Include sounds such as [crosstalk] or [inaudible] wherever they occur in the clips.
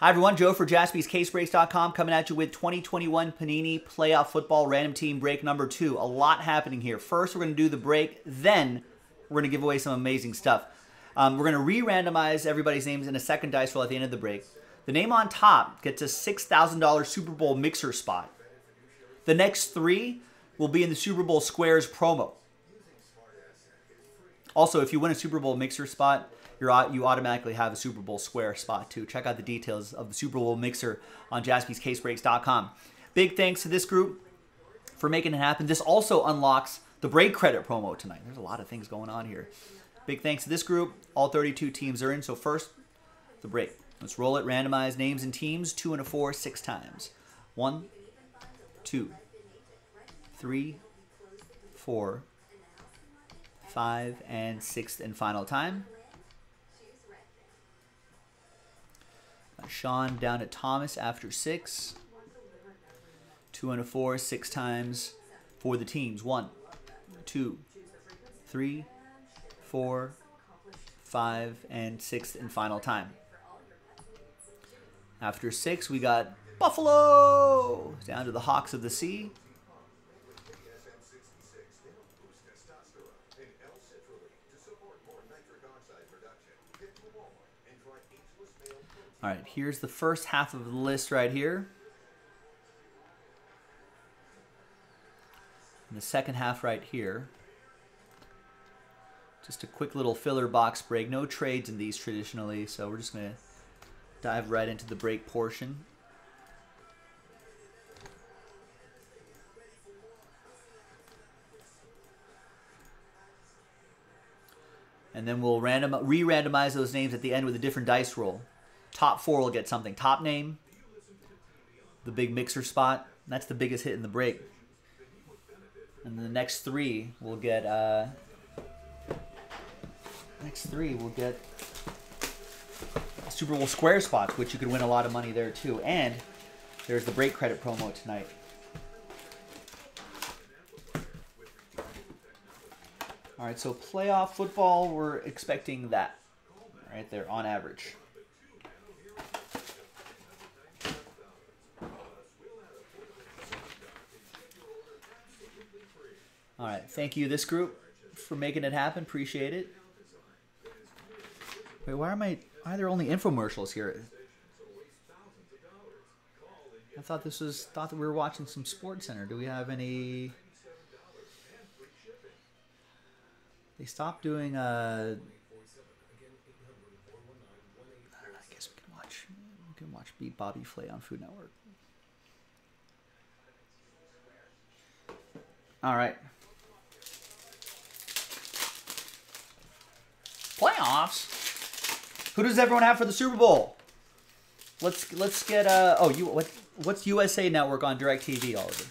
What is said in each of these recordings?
Hi, everyone. Joe for jaspyscasebreaks.com coming at you with 2021 Panini Playoff Football Random Team Break number two. A lot happening here. First, we're going to do the break. Then, we're going to give away some amazing stuff. Um, we're going to re-randomize everybody's names in a second dice roll at the end of the break. The name on top gets a $6,000 Super Bowl mixer spot. The next three will be in the Super Bowl Squares promo. Also, if you win a Super Bowl mixer spot, you're, you automatically have a Super Bowl square spot too. Check out the details of the Super Bowl mixer on jaspyscasebreaks.com. Big thanks to this group for making it happen. This also unlocks the break credit promo tonight. There's a lot of things going on here. Big thanks to this group. All 32 teams are in. So first, the break. Let's roll it. Randomize names and teams. Two and a four, six times. One, two, three, four, five, and sixth and final time. Sean down to Thomas after six. Two and a four, six times for the teams. One, two, three, four, five, and sixth and final time. After six, we got Buffalo down to the Hawks of the Sea. All right, here's the first half of the list right here. And the second half right here. Just a quick little filler box break. No trades in these traditionally, so we're just going to dive right into the break portion. And then we'll random re-randomize those names at the end with a different dice roll. Top four will get something. Top name, the big mixer spot. That's the biggest hit in the break. And the next three will get. Uh, next three will get Super Bowl square spots, which you could win a lot of money there too. And there's the break credit promo tonight. All right, so playoff football, we're expecting that right there on average. Thank you, this group, for making it happen. Appreciate it. Wait, why am I? Why are there only infomercials here? I thought this was thought that we were watching some Sports Center. Do we have any? They stopped doing. Uh, I guess we can watch. We can watch Beat Bobby Flay on Food Network. All right. Playoffs. Who does everyone have for the Super Bowl? Let's let's get uh oh you what what's USA Network on DirecTV Oliver?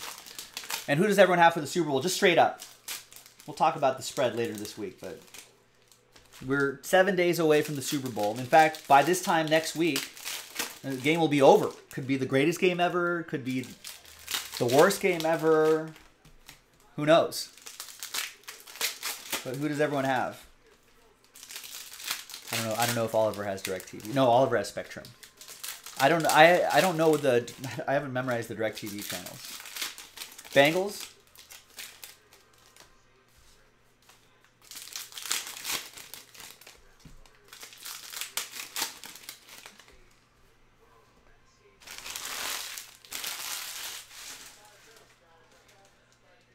And who does everyone have for the Super Bowl? Just straight up. We'll talk about the spread later this week, but we're seven days away from the Super Bowl. In fact, by this time next week, the game will be over. Could be the greatest game ever. Could be the worst game ever. Who knows? But who does everyone have? I don't know. I don't know if Oliver has DirecTV. No, Oliver has Spectrum. I don't. I I don't know the. I haven't memorized the DirecTV channels. Bengals.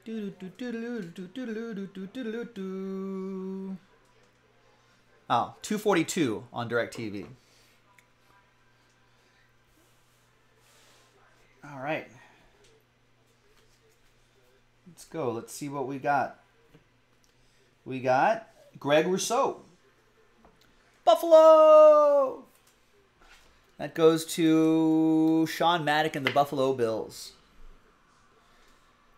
Do do do do do do do do do do do. Oh, 242 on DirecTV. All right. Let's go. Let's see what we got. We got Greg Rousseau. Buffalo! That goes to Sean Maddock and the Buffalo Bills.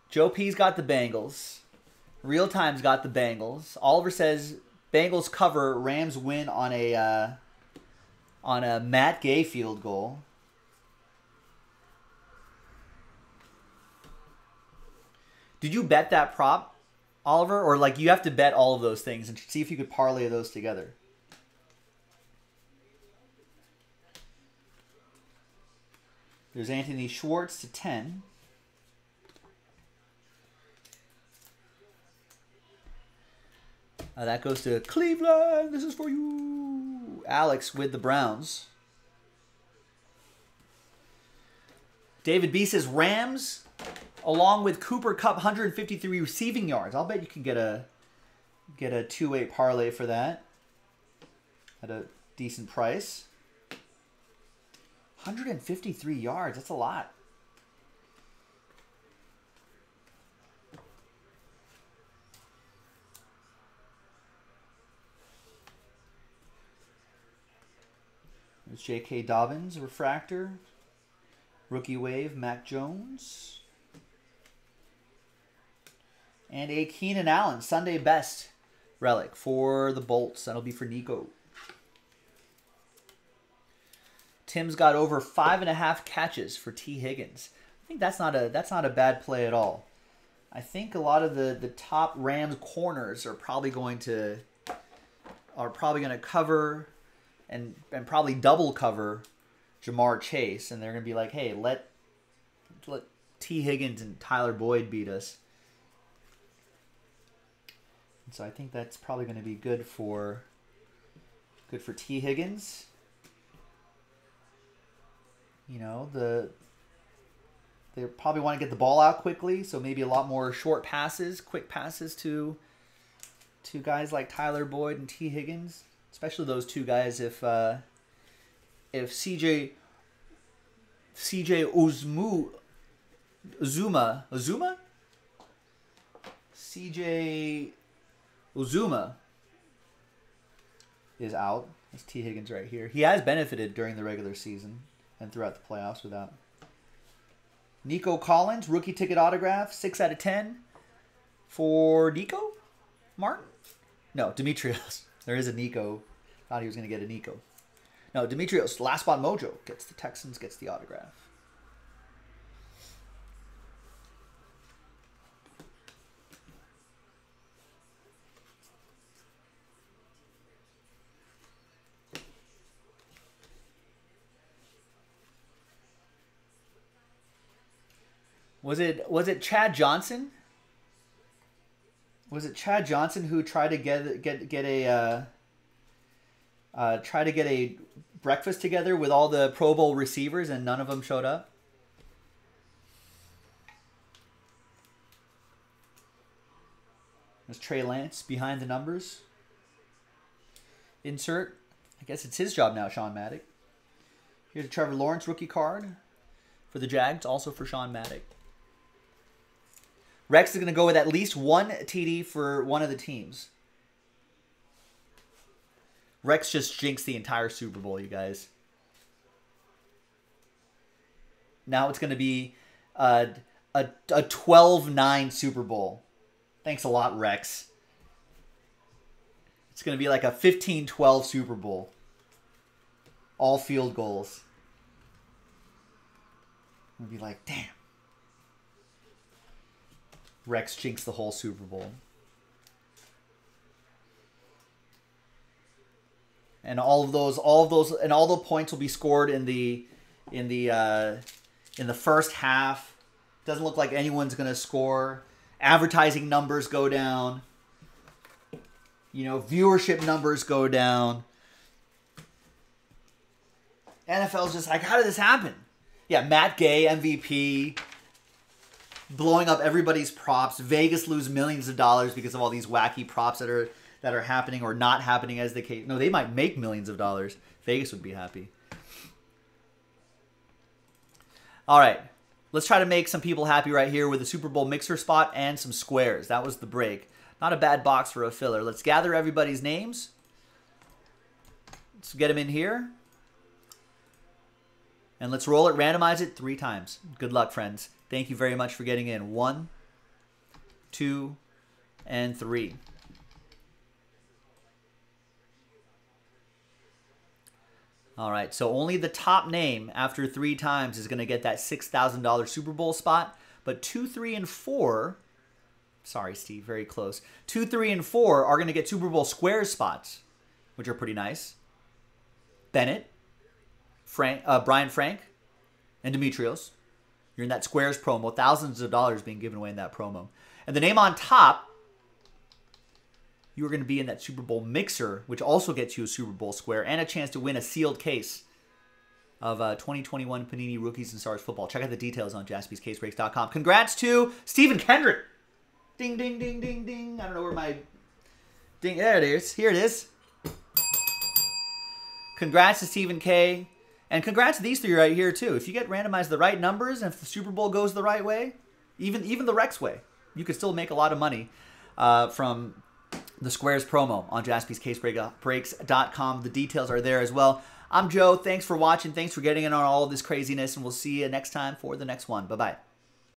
Joe P's got the Bengals. Real Time's got the Bengals. Oliver says Bengals cover. Rams win on a uh, on a Matt Gay field goal. Did you bet that prop, Oliver, or like you have to bet all of those things and see if you could parlay those together? There's Anthony Schwartz to 10. Uh, that goes to Cleveland. This is for you. Alex with the Browns. David B says Rams, along with Cooper Kupp 153 receiving yards. I'll bet you can get a get a two-way parlay for that at a decent price. 153 yards. That's a lot. J.K. Dobbins, refractor. Rookie wave, Mac Jones. And a Keenan Allen, Sunday best relic for the Bolts. That'll be for Nico. Tim's got over five and a half catches for Tee Higgins. I think that's not a that's not a bad play at all. I think a lot of the the top Rams corners are probably going to are probably going to cover and and probably double cover Ja'Marr Chase, and they're to be like, hey, let let Tee Higgins and Tyler Boyd beat us. And so I think that's probably to be good for good for Tee Higgins. You know, the they probably want to get the ball out quickly, so maybe a lot more short passes, quick passes to to guys like Tyler Boyd and Tee Higgins, especially those two guys if uh, if CJ CJ Uzmu Uzomah Uzomah CJ Uzomah is out. That's Tee Higgins right here. He has benefited during the regular season and throughout the playoffs without. Nico Collins, rookie ticket autograph, 6 out of 10 for Nico? Martin? No, Demetrios. [laughs] There is a Nico. Thought he was going to get a Nico. No, Demetrios, last spot mojo, gets the Texans, gets the autograph. Was it was it Chad Johnson? Was it Chad Johnson who tried to get get get a uh, uh, try to get a breakfast together with all the Pro Bowl receivers and none of them showed up? There's Trey Lance behind the numbers. Insert. I guess it's his job now, Sean Maddock. Here's a Trevor Lawrence rookie card for the Jags, also for Sean Maddock. Rex is going to go with at least one TD for one of the teams. Rex just jinxed the entire Super Bowl, you guys. Now it's going to be uh, a, a, a 12-9 Super Bowl. Thanks a lot, Rex. It's going to be like a 15-12 Super Bowl. All field goals. We'll be like, damn. Rex jinx the whole Super Bowl. And all of those, all of those, and all the points will be scored in the, in the, uh, in the first half. Doesn't look like anyone's gonna score. Advertising numbers go down. You know, viewership numbers go down. NFL's just like, how did this happen? Yeah, Matt Gay, MVP blowing up everybody's props. Vegas lose millions of dollars because of all these wacky props that are that are happening or not happening as the case. No, they might make millions of dollars. Vegas would be happy. All right. Let's try to make some people happy right here with a Super Bowl mixer spot and some squares. That was the break. Not a bad box for a filler. Let's gather everybody's names. Let's get them in here. And let's roll it, randomize it three times. Good luck, friends. Thank you very much for getting in. One, two, and three. All right, so only the top name after three times is going to get that $6,000 Super Bowl spot. But two, three, and four, sorry, Steve, very close. Two, three, and four are going to get Super Bowl square spots, which are pretty nice. Bennett, Frank, uh, Brian Frank, and Demetrios. You're in that Squares promo, thousands of dollars being given away in that promo. And the name on top, you are going to be in that Super Bowl mixer, which also gets you a Super Bowl square and a chance to win a sealed case of uh, 2021 Panini Rookies and Stars football. Check out the details on jaspyscasebreaks.com. Congrats to Stephen Kendrick. Ding, ding, ding, ding, ding. I don't know where my ding. There it is. Here it is. Congrats to Stephen K. And congrats to these three right here too. If you get randomized the right numbers and if the Super Bowl goes the right way, even even the Rex way, you could still make a lot of money uh, from the Squares promo on jaspyscasebreaks.com. The details are there as well. I'm Joe. Thanks for watching. Thanks for getting in on all of this craziness, and we'll see you next time for the next one. Bye bye.